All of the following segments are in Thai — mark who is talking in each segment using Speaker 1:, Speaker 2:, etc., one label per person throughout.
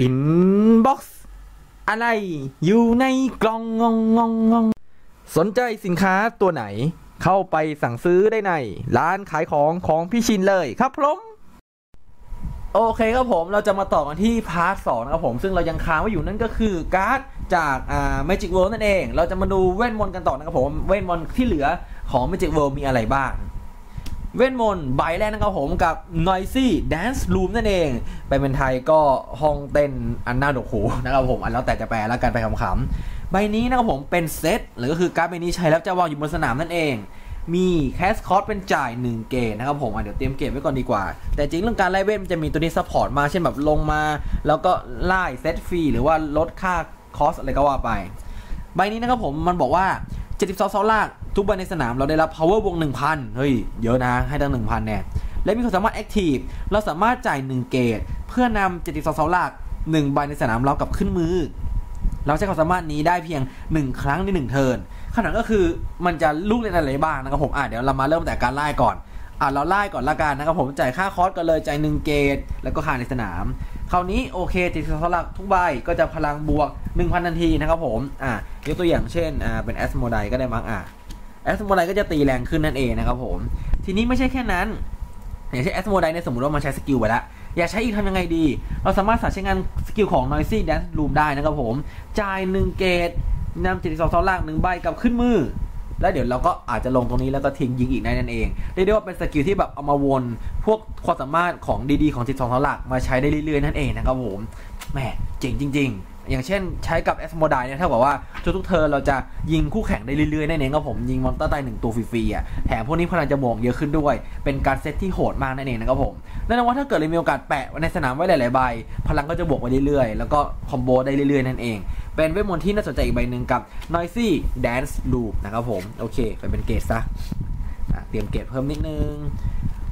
Speaker 1: Inbox อะไรอยู่ในกล่องงงงงงงสนใจสินค้าตัวไหน เข้าไปสั่งซื้อได้ใน ร้านขายของของพี่ชินเลยครับผมโอเคครับผมเราจะมาต่อกันที่ part สองนะครับผมซึ่งเรายังค้างไว้อยู่นั่นก็คือการ์ดจากอ่า Magic World นั่นเอง เราจะมาดูเวทมนต์กันต่อนะครับผมเวทมนต์ที่เหลือของ Magic World มีอะไรบ้าง เวทมนต์ใบแรกนะครับผมกับ Noisy Dance Room นั่นเอง แปลเป็นไทยก็ห้องเต้นอันน่าหนวกหูนะครับผม อันแล้วแต่จะแปลแล้วกันไปคำๆ ใบนี้นะครับผมเป็นเซตหรือก็คือการ์ดใบนี้ใช้แล้วจะวางอยู่บนสนามนั่นเอง มี cast cost เป็นจ่าย 1 gauge นะครับผมอะเดี๋ยวเตรียม gauge ไว้ก่อนดีกว่า แต่จริงเรื่องการร่ายเวทมันจะมีตัวนี้ support มา เช่นแบบลงมา แล้วก็ร่เซตฟรีหรือว่าลดค่า cost อะไรก็ว่าไป ใบนี้นะครับผมมันบอกว่า 72เสาหลัก ทุกใบในสนามเราได้รับ power วง 1,000 เฮ้ย เยอะนะ ให้ตั้ง 1,000 แน่ และมีความสามารถ active เราสามารถจ่าย 1 เกตเพื่อนำ72เสาลาก1ใบในสนามเรากับขึ้นมือ เราใช้ความสามารถนี้ได้เพียง 1 ครั้งใน 1 เทิร์นขนาดก็คือมันจะลูกเล่นอะไรบ้างนะครับผม อะเดี๋ยวเรามาเริ่มแต่การไล่ก่อน อะเราไล่ก่อนละกันนะครับผม จ่ายค่าคอร์สกันเลย จ่าย 1 เกตแล้วก็ค่าในสนาม คราวนี้โอเคติดสลักทุกใบก็จะพลังบวก 1,000 ทันทีนะครับผม อะยกตัวอย่างเช่น อ่า เป็นแอสโมไดก็ได้มั้ง อะ แอสโมไดก็จะตีแรงขึ้นนั่นเองนะครับผม ทีนี้ไม่ใช่แค่นั้น อย่างเช่นแอสโมไดเนี่ยสมมติว่ามันใช้ skill ไปแล้ว อยากใช้อีกทำยังไงดี เราสามารถใช้งาน skill ของ Noisy Dance Room ได้นะครับผม จ่าย1 gauge นำ72เสาหลัก1ใบกลับขึ้นมือ แล้วเดี๋ยวเราก็อาจจะลงตรงนี้แล้วก็ทิ้งยิงอีกได้นั่นเอง เรียกได้ว่าเป็น skill ที่แบบเอามาวน พวกความสามารถของดีๆของ72เสาหลักมาใช้ได้เรื่อยๆนั่นเองนะครับผมแหมเจ๋งจริง ๆ อย่างเช่นใช้กับ แอสโมได เนี่ยเท่ากับว่าทุกๆเธอเราจะยิงคู่แข่งได้เรื่อยๆนั่นเองครับผมยิง monster ตายหนึ่งตัวฟรีๆอะแถมพวกนี้พลังจะบวกเยอะขึ้นด้วย เป็นการเซตที่โหดมากนั่นเองนะครับผมนั่นแปลว่าถ้าเกิดเรามีโอกาสแปะในสนามไว้หลายๆใบ พลังก็จะบวกไปเรื่อยๆ แล้วก็ combo ได้เรื่อยๆ นั่นเอง เป็นเวทมนต์ที่น่าสนใจอีกใบหนึ่งกับ Noisy Dance Room นะครับผมโอเค ไปเป็นเกรดซะเตรียมเกรดเพิ่มนิดนึง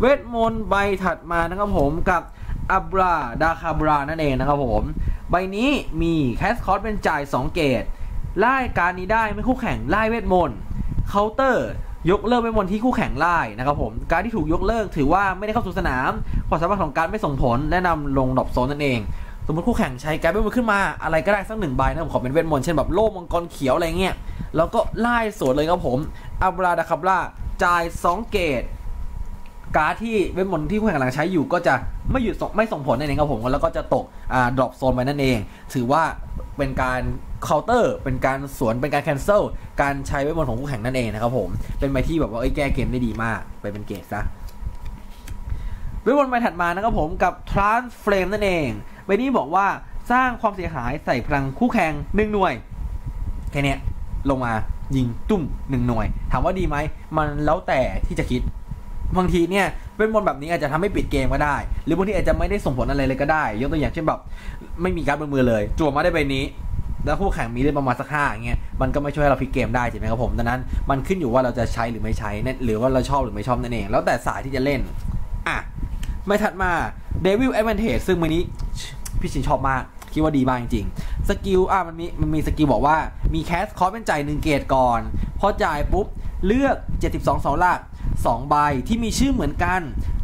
Speaker 1: เวทมนต์ใบถัดมานะครับผมกับ Abra Cadabra นั่นเองนะครับผม ใบนี้มี cast cost เป็นจ่าย 2 gauge ร่ายการ์ดนี้ได้เมื่อคู่แข่งร่ายเวทมนต์เคาน์เตอร์ยกเลิกเวทมนต์ที่คู่แข่งร่ายนะครับผม การ์ดที่ถูกยกเลิกถือว่าไม่ได้เข้าสู่สนาม ความสามารถของการ์ดไม่ส่งผลและนำลง drop zone นั่นเอง สมมติคู่แข่งใช้การ์ดเวทมนต์ขึ้นมาอะไรก็ได้สักหนึ่งใบนะผมขอเป็นเวทมนต์เช่นแบบโล่มังกรเขียวอะไรเงี้ยแล้วก็ร่ายสวนเลยครับผมAbra Cadabra จ่าย 2 gauge การ์ดที่เวทมนต์ที่คู่แข่งกำลังใช้อยู่ก็จะไม่หยุดส่งไม่ส่งผลนั่นเองครับผมแล้วก็จะตกอ่า drop zone ไปนั่นเอง ถือว่าเป็นการเคาน์เตอร์เป็นการสวนเป็นการ cancel การใช้เวทมนต์ของคู่แข่งนั่นเองนะครับผมเป็นใบที่แบบว่าเอ้ยแก้เกมได้ดีมากไปเป็น gauge ซะเวทมนต์ใบถัดมานะครับผมกับ Trans Flame นั่นเองใบนี้บอกว่าสร้างความเสียหายใส่พลังคู่แข่งหนึ่งหน่วยแค่นี้ลงมายิงตุ้มหนึ่งหน่วย ถามว่าดีไหมมันแล้วแต่ที่จะคิด บางทีเนี่ยเป็นมนต์แบบนี้อาจจะทำให้ปิดเกมก็ได้ หรือบางทีอาจจะไม่ได้ส่งผลอะไรเลยก็ได้ ยกตัวอย่างเช่นแบบไม่มีการ์ดบนมือเลยจั่วมาได้ใบนี้ แล้วคู่แข่งมีได้ประมาณสักห้าอย่างเงี้ยมันก็ไม่ช่วยให้เราพลิกเกมได้ใช่ไหมครับผมดังนั้นมันขึ้นอยู่ว่าเราจะใช้หรือไม่ใช้นั่นหรือว่าเราชอบหรือไม่ชอบนั่นเอง แล้วแต่สายที่จะเล่นอะไม่ถัดมา Devil Advantage ซึ่งวันนี้พี่ชินชอบมากคิดว่าดีมากจริงๆ skill อะมันมีมันมี skill บอกว่ามี cast cost เป็นจ่ายหนึ่ง gauge ก่อน พอจ่ายปุ๊บเลือก 72เสาหลัก 2 ใบที่มีชื่อเหมือนกัน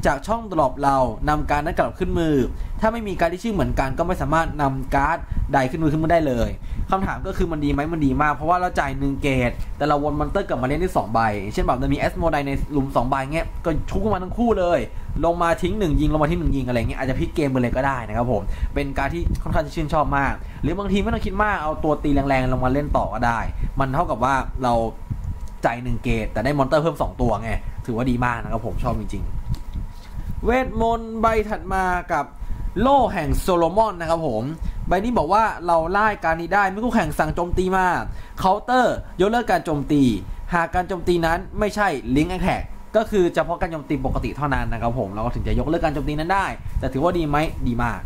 Speaker 1: จากช่อง drop แล้วนำการ์ดนั้นกลับขึ้นมือ ถ้าไม่มีการ์ดที่ชื่อเหมือนกันก็ไม่สามารถนำการ์ดใดขึ้นมือขึ้นมือได้เลยคำถามก็คือมันดีไหมมันดีมาก เพราะว่าเราจ่ายหนึ่ง gauge แต่เราวน monster กลับมาเล่นได้2ใบ เช่นแบบมันมีแอสโมไดในหลุม2ใบเงี้ยก็ชุบมาทั้งคู่เลย ลงมาทิ้งหนึ่งยิงลงมาทิ้งหนึ่งยิงอะไรเงี้ยอาจจะพลิกเกมไปเลยก็ได้นะครับผมเป็นการ์ดที่ค่อนข้างจะชื่นชอบมาก หรือบางทีไม่ต้องคิดมากเอาตัวตีแรงๆลงมาเล่นต่อก็ได้ มันเท่ากับว่าเราจ่ายหนึ่ง gauge แต่ได้ monster เพิ่ม 2 ตัวไง ถือว่าดีมากนะครับผมชอบจริงๆ เวทมนต์ใบถัดมากับโล่แห่งโซโลมอนนะครับผม ใบนี้บอกว่าเราร่ายการ์ดนี้ได้เมื่อคู่แข่งสั่งโจมตีมาเคาน์เตอร์ยกเลิกการโจมตี หากการโจมตีนั้นไม่ใช่ link attack ก็คือเฉพาะการโจมตีปกติเท่านั้นนะครับผมเราก็ถึงจะยกเลิกการโจมตีนั้นได้ แต่ถือว่าดีไหมดีมาก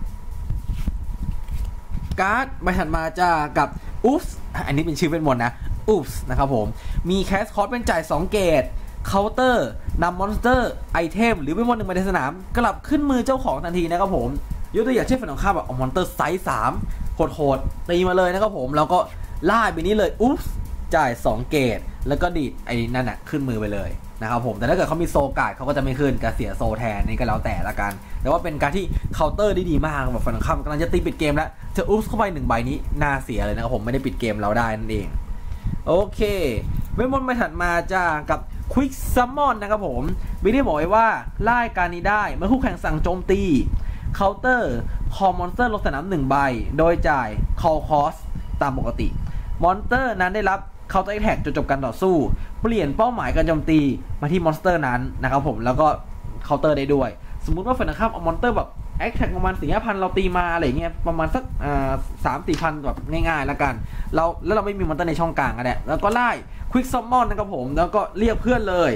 Speaker 1: การ์ดใบถัดมาจ้ากับ Oops อันนี้เป็นชื่อเป็นมนต์นะ Oops นะครับผมมี cast cost เป็นจ่าย 2 gauge counter นำ monster item หรือเป็นมนต์หนึ่งใบในสนาม กลับขึ้นมือเจ้าของทันทีนะครับผมยกตัวอย่างเช่นฝั่งตรงข้ามแบบเอา monster size สามโหดๆตีมาเลยนะครับผมแล้วก็ร่ายใบนี้เลย Oops จ่าย 2 gauge แล้วก็ดีดไอ้นั่นน่ะขึ้นมือไปเลยนะครับผมแต่ถ้าเกิดเขามี soul guard เขาก็จะไม่ขึ้นก็เสีย soul แทนนี่ก็แล้วแต่ละกัน แต่ว่าเป็นการที่เคาน์เตอร์ได้ดีมากแบบฝั่งตรงข้ามกำลังจะตีปิดเกมแล้วเจอ Oops เข้าไปหนึ่งใบนี้น่าเสียเลยนะครับผมไม่ได้ปิดเกมเราได้นั่นเอง โอเคเวทมนต์ใบถัดมาจ้ากับ Quick Summon นะครับผมใบนี้บอกไว้ว่าร่ายการ์ดนี้ได้เมื่อคู่แข่งสั่งโจมตีเคาน์เตอร์call monster ลงสนามหนึ่งใบ โดยจ่าย call cost ตามปกติ monster นั้นได้รับ counterattack จนจบการต่อสู้ เปลี่ยนเป้าหมายการโจมตีมาที่ monster นั้นนะครับผมแล้วก็เคาน์เตอร์ได้ด้วย สมมุติว่าฝ่ายตรงข้ามเอา monster แบบ attack ประมาณสี่ห้าพันเราตีมาอะไรเงี้ยประมาณสักสามสี่พันแบบง่ายๆแล้วกัน เราแล้วเราไม่มี monster ในช่องกลางก็ได้แล้วก็ร่ าย Quick Summon นะครับผมแล้วก็เรียกเพื่อนเลย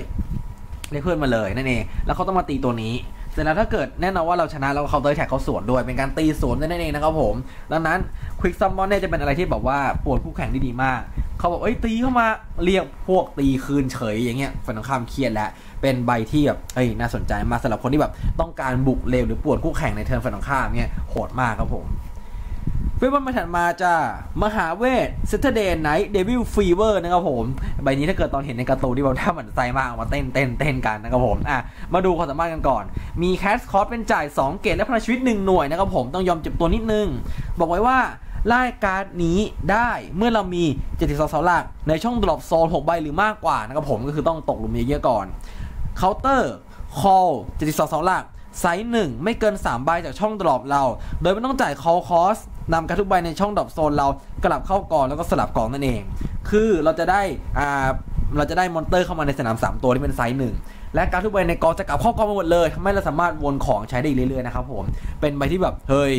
Speaker 1: เรียกเพื่อนมาเลยนั่นเองแล้วเขาต้องมาตีตัวนี้เสร็จแล้วถ้าเกิดแน่นอนว่าเราชนะเราก็ counterattack เขาสวนด้วยเป็นการตีสวนนั่นเองนะครับผมดังนั้น Quick Summon เนี่ยจะเป็นอะไรที่แบบว่าป่วนคู่แข่งได้ดีมากเขาบอกเอ้ยตีเข้ามาเรียกพวกตีคืนเฉยอย่างเงี้ยฝั่งตรงข้ามเครียดแล้วเป็นใบที่แบบเฮ้ยน่าสนใจมากสำหรับคนที่แบบต้องการบุกเร็วหรือป่วนคู่แข่งใน turn ฝั่งตรงข้ามเนี่ยโหดมากครับผม เวทมนต์ใบถัดมาจ้ามหาเวท Saturday Night Devil Fever นะครับผม ใบนี้ถ้าเกิดตอนเห็นในการ์ตูนที่เราถ้ามันใจมากเอามาเต้นเต้นเต้นกันนะครับผมอะมาดูความสามารถกันก่อน มี cast cost เป็นจ่าย 2 gauge และพลังชีวิต 1 หน่วยนะครับผมต้องยอมเจ็บตัวนิดนึง บอกไว้ว่าร่ายการ์ดนี้ได้เมื่อเรามี72เสาหลักในช่อง drop zone 6ใบหรือมากกว่านะครับผมก็คือต้องตกหลุมเยอะๆก่อน counter call 72เสาหลักไซส์หนึ่งไม่เกิน 3 ใบจากช่อง drop เรา โดยไม่ต้องจ่าย call cost นำการ์ดทุกใบในช่อง drop zone เรากลับเข้ากองแล้วก็สลับกองนั่นเอง คือเราจะได้อ่า เราจะได้ monster เข้ามาในสนาม 3 ตัวที่เป็นไซส์หนึ่งและการ์ดทุกใบในกองจะกลับเข้ากองมาหมดเลยทำให้เราสามารถวนของใช้ได้อีกเรื่อยๆนะครับผมเป็นใบที่แบบเฮ้ย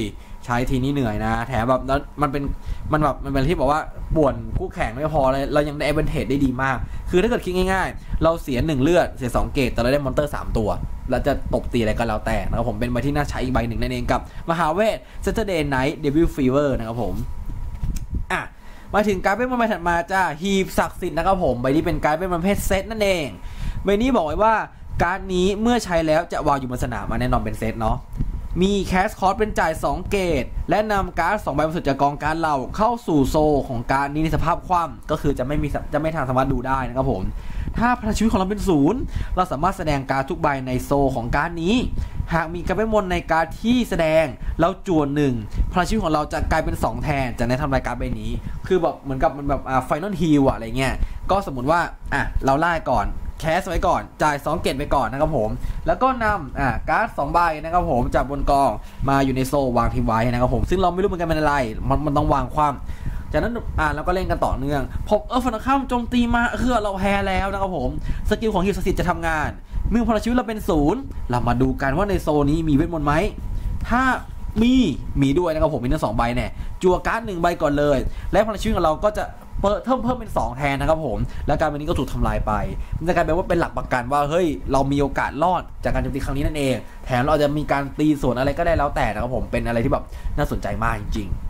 Speaker 1: ใช้ทีนี้เหนื่อยนะ แถมแบบแล้วมันเป็นมันแบบมันเป็นที่บอกว่าป่วนคู่แข่งไม่พอเลยเรายังได้ advantage ได้ดีมาก คือถ้าเกิดคิดง่ายๆ เราเสีย 1 เลือดเสีย 2 gauge แต่เราได้ monster 3 ตัวเราจะตบตีอะไรก็แล้วแต่นะครับผมเป็นใบที่น่าใช้อีกใบหนึ่งนั่นเองกับ มหาเวท Saturday Night Devil Fever นะครับผม มาถึงการ์ดเป็นใบถัดมาจ้าหีบศักดิ์สิทธิ์นะครับผมใบนี้เป็นการ์ดเป็นประเภทเซตนั่นเองใบนี้บอกไว้ว่าการ์ดนี้เมื่อใช้แล้วจะวางอยู่บนสนามมาแน่นอนเป็นเซตเนาะมี cast cost เป็นจ่าย 2 gauge และนำการ์ด2ใบบนสุดจากกองการ์ดเราเข้าสู่ soul ของการ์ดนี้ในสภาพคว่ำก็คือจะไม่มีจะไม่ทางสามารถดูได้นะครับผม ถ้าพลังชีวิตของเราเป็นศูนย์เราสามารถแสดงการ์ดทุกใบใน soul ของการ์ดนี้ หากมีการ์ดเวทมนต์ในการ์ดที่แสดงเราจั่วหนึ่งพลังชีวิตของเราจะกลายเป็น 2 แทนจากนั้นทำลายการ์ดใบนี้ คือแบบเหมือนกับมันแบบอ่า final heal อะอะไรเงี้ยก็สมมติว่าอะเราร่ายก่อน cast ไว้ก่อน จ่าย2 gauge ไปก่อนนะครับผม แล้วก็นำอ่าการ์ด2ใบนะครับผมจากบนกองมาอยู่ใน soul วางทิ้งไว้นะครับผม ซึ่งเราไม่รู้เหมือนกันเป็นอะไร มันมันต้องวางคว่ำ จากนั้นอ่าเราก็เล่นกันต่อเนื่องพอเออฝั่งข้ามโจมตีมาคือเราแพ้แล้วนะครับผม skill ของหีบศักดิ์สิทธิ์จะทำงานเมื่อพลังชีวิตเราเป็นศูนย์เรามาดูกันว่าในโซนนี้มีเวทมนต์ไหมถ้ามีมีด้วยนะครับผมมีทั้งสองใบแน่จัวการ์ดหนึ่งใบก่อนเลย และพลังชีวิตของเราก็จะเพิ่มเพิ่มเป็น 2 แทนนะครับผม และการเป็นนี้ก็ถูกทำลายไปมันจะกลายเป็นว่าเป็นหลักประกันว่าเฮ้ยเรามีโอกาสรอดจากการโจมตีครั้งนี้นั่นเอง แถมเราจะมีการตีสวนอะไรก็ได้แล้วแต่นะครับผมเป็นอะไรที่แบบน่าสนใจมากจริงๆ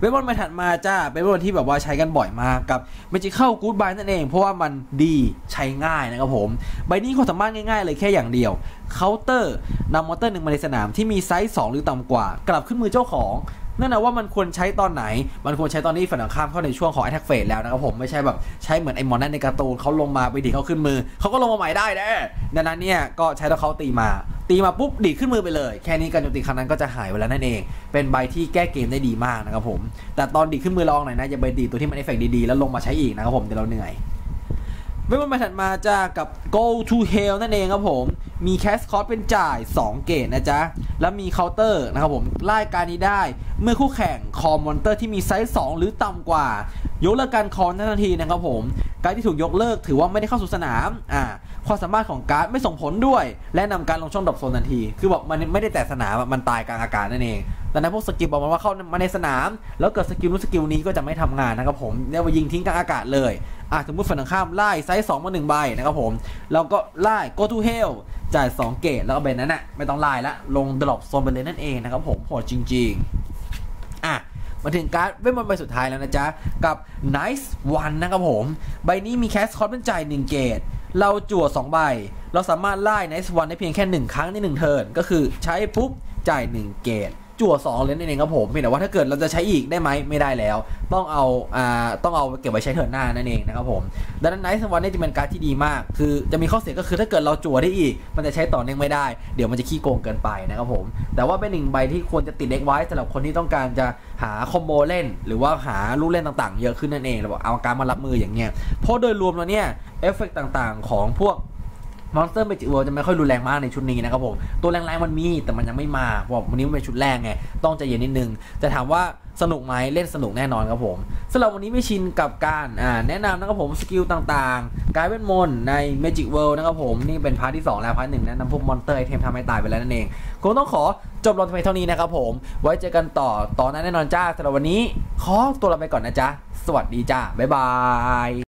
Speaker 1: เว็บบอลใบถัดมาจ้าเป็นเว็บบอลที่แบบว่าใช้กันบ่อยมากกับ Magical Goodbye นั่นเอง เพราะว่ามันดีดใช้ง่ายนะครับผม ใบนี้ความสามารถง่ายๆเลยแค่อย่างเดียวเคาน์เตอร์นำ monster หนึ่งใบในสนามที่มีไซส์ 2 หรือต่ำกว่า กลับขึ้นมือเจ้าของนั่นนะว่ามันควรใช้ตอนไหน มันควรใช้ตอนนี้ฝั่งข้ามเข้าในช่วงของ attack phase แล้วนะครับผม ไม่ใช่แบบใช้เหมือนไอ้มอนนั่นในการ์ตูนเขาลงมาไปดีดเขาขึ้นมือ เขาก็ลงมาใหม่ได้แน่ดังนั้นเนี่ยก็ใช้ตอนเขาตีมา ตีมาปุ๊บดีดขึ้นมือไปเลย แค่นี้การโจมตีครั้งนั้นก็จะหายไปแล้วนั่นเอง เป็นใบที่แก้เกมได้ดีมากนะครับผม แต่ตอนดีดขึ้นมือลองหน่อยนะอย่าไปดีดตัวที่มันเอฟเฟกต์ดีๆแล้วลงมาใช้อีกนะครับผมเดี๋ยวเราเหนื่อย เวทมนต์ใบถัดมาจ้ากับ Go to Hell นั่นเองครับผม มี cast cost เป็นจ่าย 2 gauge นะจ๊ะ แล้วมีเคาน์เตอร์นะครับผมร่ายการ์ดนี้ได้ เมื่อคู่แข่ง call monster ที่มีไซส์ 2 หรือต่ำกว่า ยกเลิกการ call ทันทีนะครับผม การ์ดที่ถูกยกเลิกถือว่าไม่ได้เข้าสู่สนาม อ่า ความสามารถของการ์ดไม่ส่งผลด้วย และนำการ์ดลงช่อง drop zone ทันที คือแบบมันไม่ได้แตะสนามมันตายกลางอากาศนั่นเอง ดังนั้นพวก skill บอกมาว่าเข้ามาในสนาม แล้วเกิด skill นู้น skill นี้ก็จะไม่ทำงานนะครับผมเรียกว่ายิงทิ้งกลางอากาศเลยอะสมมติฝั่งตรงข้ามไล่ไซส์2มา1ใบนะครับผมแล้วก็ไล่ go to hell จ่าย 2 gauge แล้วก็เบนนั้นน่ะไม่ต้องไล่ละลง drop zone ไปเลยนั่นเองนะครับผมโหดจริง ๆ อะมาถึงการ์ดเวทมนต์ใบสุดท้ายแล้วนะจ๊ะ กับ Nice One นะครับผม ใบนี้มี cast cost เป็นจ่าย1 gauge เราจั่ว 2 ใบ เราสามารถไล่ Nice One ได้เพียงแค่ 1 ครั้งใน1 turn ก็คือใช้ปุ๊บจ่าย 1 gauge
Speaker 2: จั่ว2เลยนั่นเองครับผมเพียงแต่ว่าถ้าเกิดเราจะใช้อีกได้ไหมไม่ได้แล้ว ต้องเอาอ่าต้องเอาเก็บไว้ใช้ turn หน้านั่นเองนะครับผมดังนั้น Nice One นี่จะเป็นการ์ดที่ดีมาก คือจะมีข้อเสียก็คือถ้าเกิดเราจั่วได้อีก มันจะใช้ต่อเนื่องไม่ได้ เดี๋ยวมันจะขี้โกงเกินไปนะครับผมแต่ว่าเป็นหนึ่งใบที่ควรจะติด deck ไว้สำหรับคนที่ต้องการจะหา combo เล่น หรือว่าหาลูกเล่นต่างๆ เยอะขึ้นนั่นเองแล้วเอาการ์ดมารับมืออย่างเงี้ยเพราะโดยรวมแล้วเนี่ยเอฟเฟกต่างๆ ของพวก monster Magic World จะไม่ค่อยรุนแรงมากในชุดนี้นะครับผมตัวแรงๆมันมีแต่มันยังไม่มาเพราะวันนี้มันเป็นชุดแรกไงต้องใจเย็นนิดนึงแต่ถามว่าสนุกไหมเล่นสนุกแน่นอนครับผมสำหรับวันนี้พี่ชินกับการแนะนำนะครับผม skill ต่างๆ การ์ดเวทมนต์ใน Magic World นะครับผมนี่เป็น part ที่ 2 แล้ว part หนึ่งแนะนำพวก monster item ทำให้ตายไปแล้วนั่นเองคงต้องขอจบลงเพียงเท่านี้นะครับผมไว้เจอกันต่อตอนหน้าแน่นอนจ้าสำหรับวันนี้ ขอตัวลาไปก่อนนะจ๊ะสวัสดีจ้า bye byeย